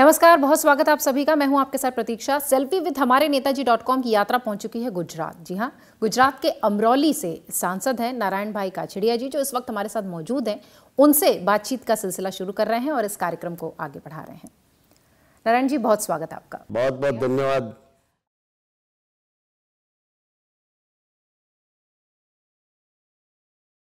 नमस्कार, बहुत स्वागत आप सभी का। मैं हूँ आपके साथ प्रतीक्षा। सेल्फी विद हमारे नेताजी डॉट कॉम की यात्रा पहुँच चुकी है गुजरात। जी हाँ, गुजरात के अमरौली से सांसद हैं नारायण भाई काछड़िया जी, जो इस वक्त हमारे साथ मौजूद हैं। उनसे बातचीत का सिलसिला शुरू कर रहे हैं और इस कार्यक्रम को आगे बढ़ा रहे हैं। नारायण जी, बहुत स्वागत आपका। बहुत बहुत धन्यवाद।